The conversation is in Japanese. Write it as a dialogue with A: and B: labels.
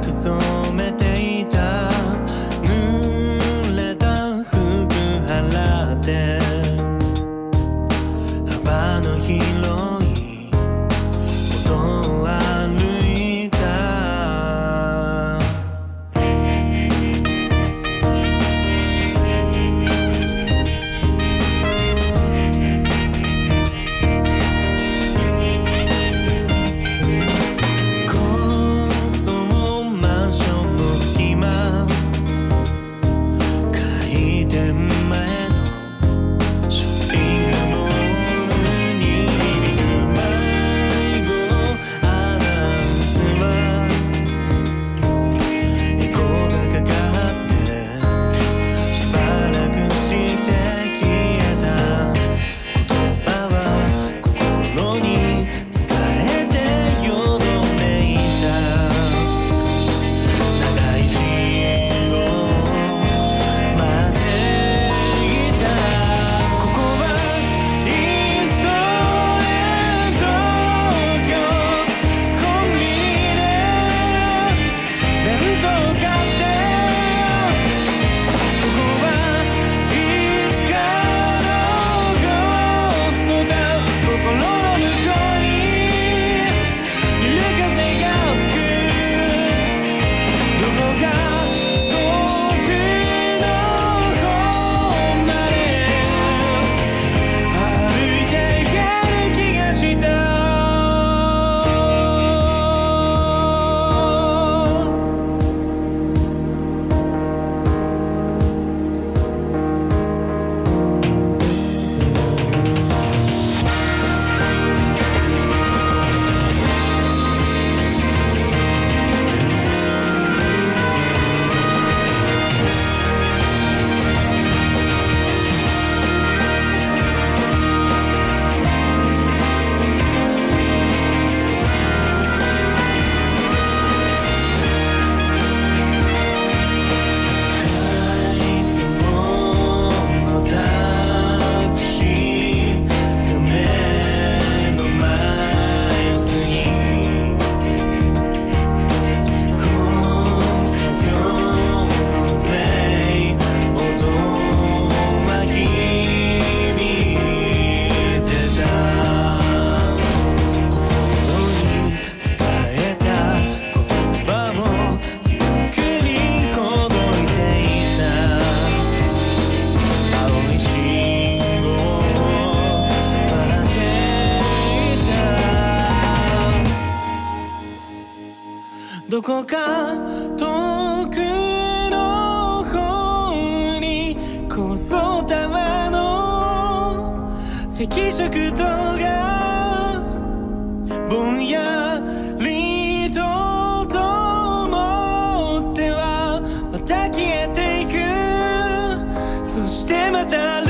A: to soon どこか遠くの方に高層タワーの赤色灯がぼんやりと灯ってはまた消えていく。そしてまた